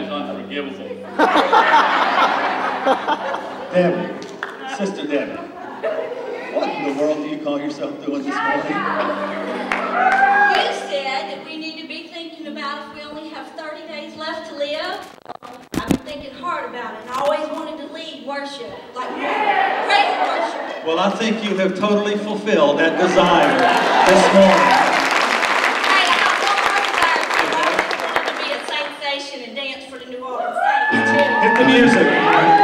is unforgivable. Debbie, Sister Debbie, what in the world do you call yourself doing this morning? You said that we need to be thinking about if we only have 30 days left to live. I've been thinking hard about it, and I always wanted to lead worship, like praise worship. Well, I think you have totally fulfilled that desire this morning. Hit the music.